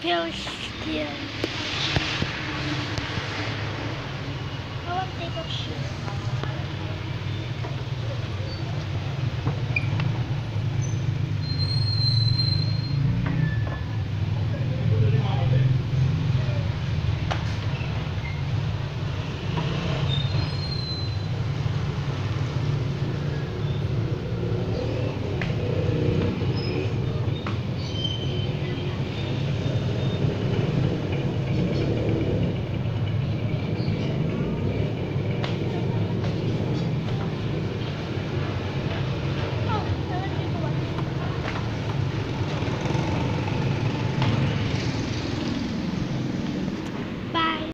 Pilskin. I want to take off shoes.